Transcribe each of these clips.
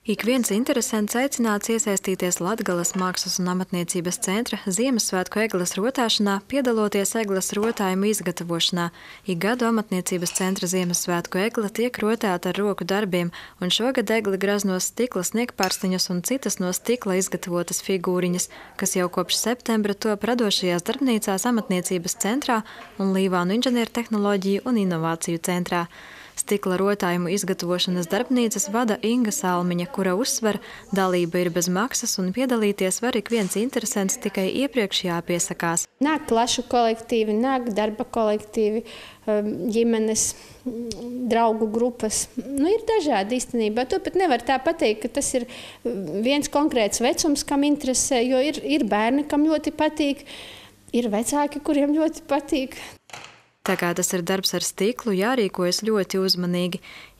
Ik viens interesants aicināts iesaistīties Latgales mākslas un amatniecības centra Ziemassvētku eglas rotāšanā, piedaloties eglas rotājumu izgatavošanā. Ik gadu amatniecības centra Ziemassvētku egla tiek rotēta ar roku darbiem, un šogad egli graznos stikla sniegpārstiņas un citas no stikla izgatavotas figūriņas, kas jau kopš septembra top radošajās darbnīcās amatniecības centrā un Līvānu inženiertehnoloģiju un inovāciju centrā. Stikla rotājumu izgatavošanas darbnīcas vada Inga Salmiņa, kura uzsver, dalība ir bez maksas un piedalīties var ik viens interesants tikai iepriekš jāpiesakās. Nāk plašu kolektīvi, nāk darba kolektīvi, um, ģimenes, draugu grupas. Nu, ir dažādi īstenībā. To pat nevar tā pateikt, ka tas ir um, viens konkrēts vecums, kam interesē, jo ir, ir bērni, kam ļoti patīk, ir vecāki, kuriem ļoti patīk. Tā kā tas ir darbs ar stiklu, jārīkojas ļoti uzmanīgi.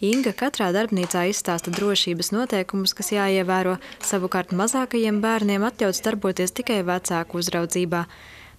Inga katrā darbnīcā izstāsta drošības noteikumus, kas jāievēro. Savukārt mazākajiem bērniem atļauts darboties tikai vecāku uzraudzībā.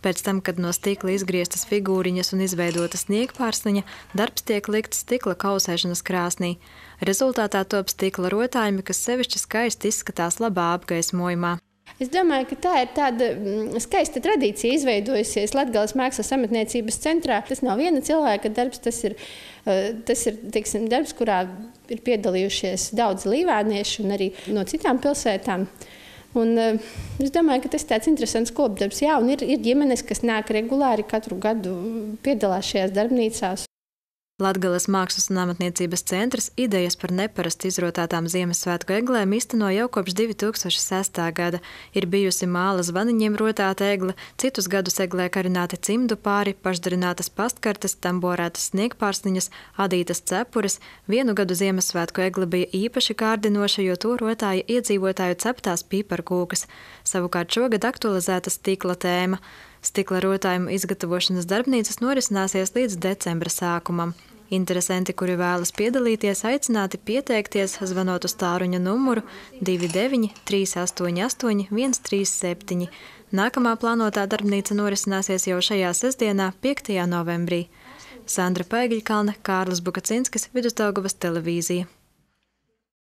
Pēc tam, kad no stikla izgrieztas figūriņas un izveidota sniegpārstiņa, darbs tiek likts stikla kausēšanas krāsnī. Rezultātā top stikla rotājumi, kas sevišķi skaisti izskatās labā apgaismojumā. Es domāju, ka tā ir tāda mm, skaista tradīcija izveidojusies Latvijas mākslas amatniecības centrā. Tas nav viena cilvēka darbs, tas ir, eh, tas ir teiksim, darbs, kurā ir piedalījušies daudz līvānieši un arī no citām pilsētām. Un, eh, es domāju, ka tas ir tāds interesants kopdarbs. Jā, ir, ir ģimenes, kas nāk regulāri katru gadu piedalās šajās darbnīcās. Latgales mākslas un amatniecības centrs idejas par neparasti izrotātām Ziemassvētku eglēm izteno jau kopš 2006. gada. Ir bijusi māla zvaniņiem rotāta egla, citus gadus eglē karināti cimdu pāri, pašdarinātas pastkartes, tamborētas sniegpārsniņas, adītas cepures. Vienu gadu Ziemassvētku egla bija īpaši kārdinoša, jo to rotāja iedzīvotāju ceptās pīparkūkas. Savukārt šogad aktualizēta stikla tēma. Stikla rotājumu izgatavošanas darbnīcas norisināsies līdz decembra sākumam. Interesanti, kuri vēlas piedalīties, aicināti pieteikties, zvanot uz tāruņa numuru 29 388 137. Nākamā plānotā darbnīca norisināsies jau šajā sestdienā, 5. novembrī. Sandra Paigļkalne, Kārlis Bukacinskis, Vidusdaugavas televīzija.